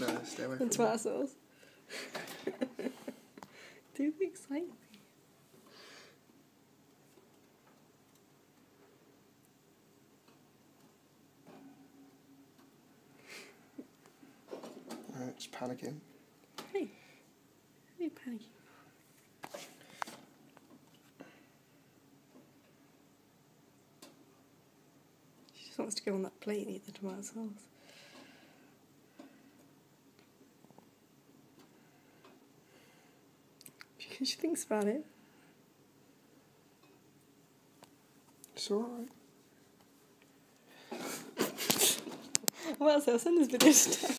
No, stay away and from tomato sauce. Do the exciting thing. Alright, just panicking. Hey, why are you panicking? She just wants to go on that plate and eat the tomato sauce. She thinks about it. It's alright. What else? I'll send this video to